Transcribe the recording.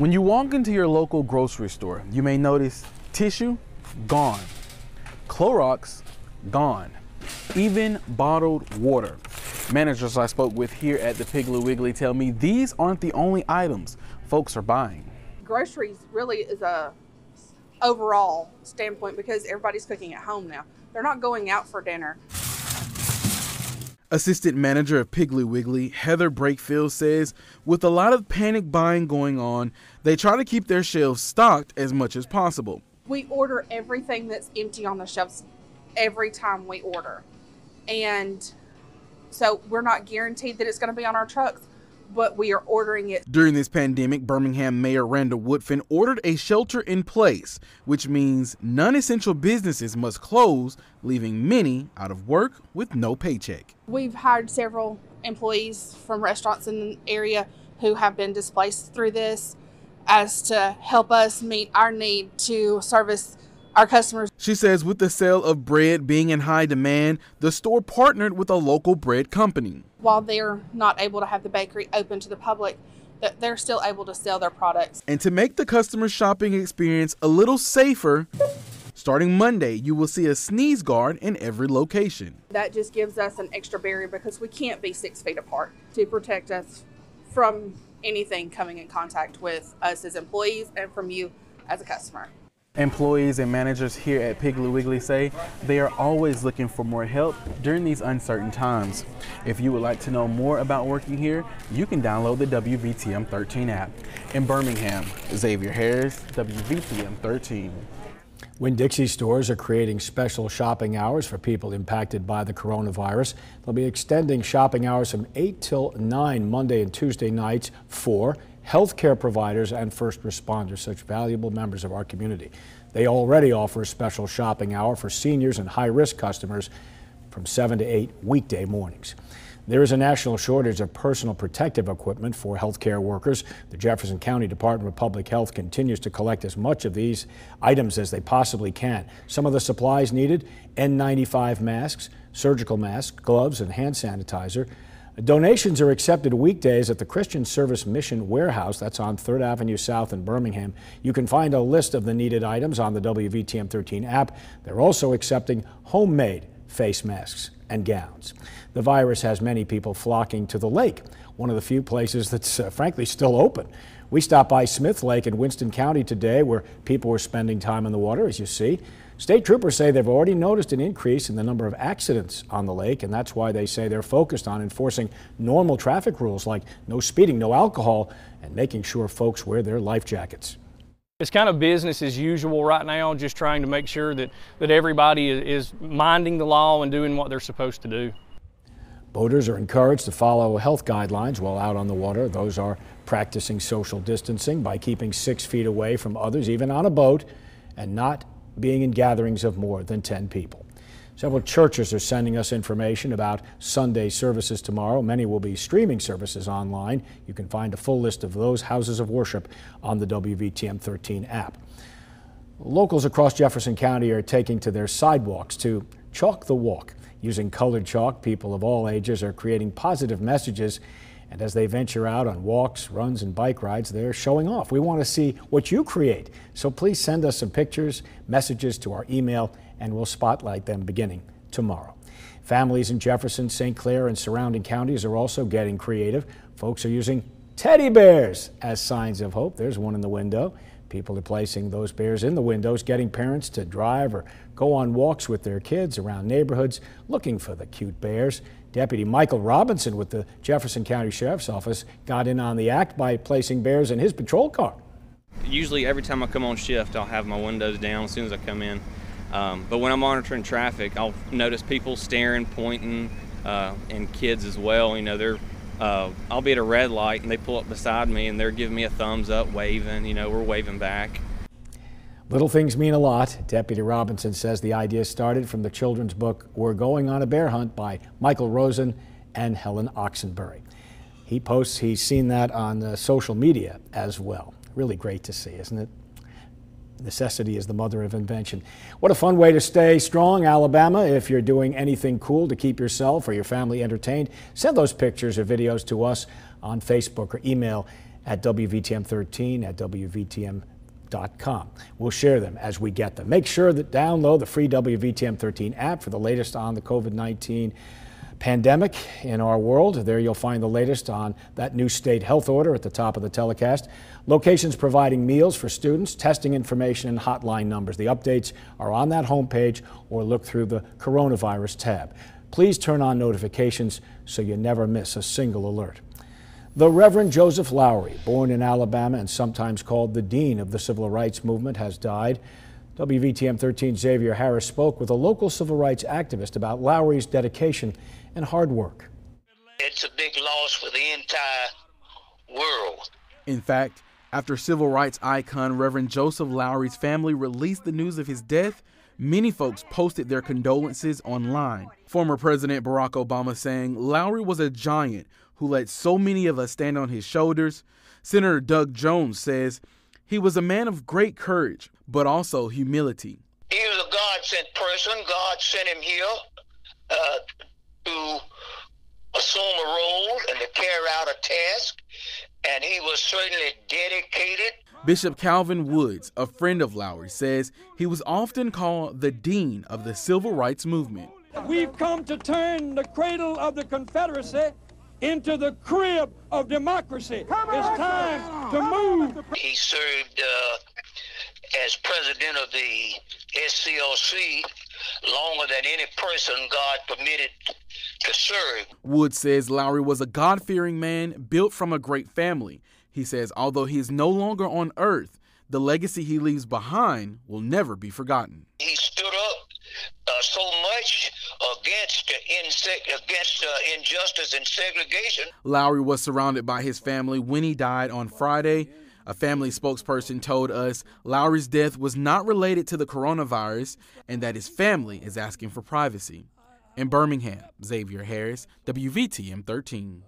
When you walk into your local grocery store, you may notice tissue gone, Clorox gone, even bottled water. Managers I spoke with here at the Piggly Wiggly tell me these aren't the only items folks are buying. Groceries really is a overall standpoint because everybody's cooking at home now. They're not going out for dinner. Assistant manager of Piggly Wiggly, Heather Brakefield says, with a lot of panic buying going on, they try to keep their shelves stocked as much as possible. We order everything that's empty on the shelves every time we order. And so we're not guaranteed that it's going to be on our trucks, but we are ordering it. During this pandemic, Birmingham Mayor Randall Woodfin ordered a shelter in place, which means non essential businesses must close, leaving many out of work with no paycheck. We've hired several employees from restaurants in the area who have been displaced through this as to help us meet our need to service our customers. She says with the sale of bread being in high demand, the store partnered with a local bread company. While they're not able to have the bakery open to the public, that they're still able to sell their products. And to make the customer shopping experience a little safer, starting Monday, you will see a sneeze guard in every location. That just gives us an extra barrier because we can't be six feet apart to protect us from anything coming in contact with us as employees and from you as a customer. Employees and managers here at Piggly Wiggly say they are always looking for more help during these uncertain times. If you would like to know more about working here, you can download the WVTM 13 app. In Birmingham, Xavier Harris, WVTM 13. Winn-Dixie stores are creating special shopping hours for people impacted by the coronavirus. They'll be extending shopping hours from 8 till 9 Monday and Tuesday nights for healthcare providers and first responders, such valuable members of our community. They already offer a special shopping hour for seniors and high-risk customers from 7 to 8 weekday mornings. There is a national shortage of personal protective equipment for healthcare workers. The Jefferson County Department of Public Health continues to collect as much of these items as they possibly can. Some of the supplies needed N95 masks, surgical masks, gloves, and hand sanitizer. Donations are accepted weekdays at the Christian Service Mission Warehouse. That's on 3rd Avenue South in Birmingham. You can find a list of the needed items on the WVTM 13 app. They're also accepting homemade face masks and gowns. The virus has many people flocking to the lake, one of the few places that's uh, frankly still open. We stopped by Smith Lake in Winston County today where people were spending time in the water, as you see. State troopers say they've already noticed an increase in the number of accidents on the lake, and that's why they say they're focused on enforcing normal traffic rules like no speeding, no alcohol, and making sure folks wear their life jackets. It's kind of business as usual right now, just trying to make sure that, that everybody is minding the law and doing what they're supposed to do. Boaters are encouraged to follow health guidelines while out on the water. Those are practicing social distancing by keeping six feet away from others, even on a boat, and not being in gatherings of more than 10 people. Several churches are sending us information about Sunday services tomorrow. Many will be streaming services online. You can find a full list of those houses of worship on the WVTM 13 app. Locals across Jefferson County are taking to their sidewalks to chalk the walk. Using colored chalk, people of all ages are creating positive messages and as they venture out on walks, runs, and bike rides, they're showing off. We want to see what you create. So please send us some pictures, messages to our email, and we'll spotlight them beginning tomorrow. Families in Jefferson, St. Clair, and surrounding counties are also getting creative. Folks are using teddy bears as signs of hope. There's one in the window. People are placing those bears in the windows, getting parents to drive or go on walks with their kids around neighborhoods looking for the cute bears. Deputy Michael Robinson with the Jefferson County Sheriff's Office got in on the act by placing bears in his patrol car. Usually every time I come on shift, I'll have my windows down as soon as I come in. Um, but when I'm monitoring traffic, I'll notice people staring, pointing, uh, and kids as well. You know, they're uh, I'll be at a red light and they pull up beside me and they're giving me a thumbs up, waving. You know, we're waving back. Little things mean a lot. Deputy Robinson says the idea started from the children's book We're Going on a Bear Hunt by Michael Rosen and Helen Oxenbury. He posts he's seen that on uh, social media as well. Really great to see, isn't it? Necessity is the mother of invention. What a fun way to stay strong, Alabama. If you're doing anything cool to keep yourself or your family entertained, send those pictures or videos to us on Facebook or email at WVTM13 at We'll share them as we get them. Make sure that download the free WVTM 13 app for the latest on the COVID 19 pandemic in our world. There you'll find the latest on that new state health order at the top of the telecast. Locations providing meals for students, testing information, and hotline numbers. The updates are on that homepage or look through the coronavirus tab. Please turn on notifications so you never miss a single alert. The Reverend Joseph Lowery, born in Alabama and sometimes called the Dean of the Civil Rights Movement, has died. WVTM 13 Xavier Harris spoke with a local civil rights activist about Lowery's dedication and hard work. It's a big loss for the entire world. In fact, after civil rights icon Reverend Joseph Lowery's family released the news of his death, many folks posted their condolences online. Former President Barack Obama saying Lowery was a giant who let so many of us stand on his shoulders. Senator Doug Jones says he was a man of great courage, but also humility. He was a God sent person. God sent him here uh, to assume a role and to carry out a task, and he was certainly dedicated. Bishop Calvin Woods, a friend of Lowery, says he was often called the dean of the civil rights movement. We've come to turn the cradle of the Confederacy into the crib of democracy. It's time to move. He served uh, as president of the SCLC longer than any person God permitted to serve. Wood says Lowery was a God fearing man built from a great family. He says, although he is no longer on earth, the legacy he leaves behind will never be forgotten. He stood up uh, so much against uh, injustice and segregation. Lowery was surrounded by his family when he died on Friday. A family spokesperson told us Lowery's death was not related to the coronavirus and that his family is asking for privacy. In Birmingham, Xavier Harris, WVTM 13.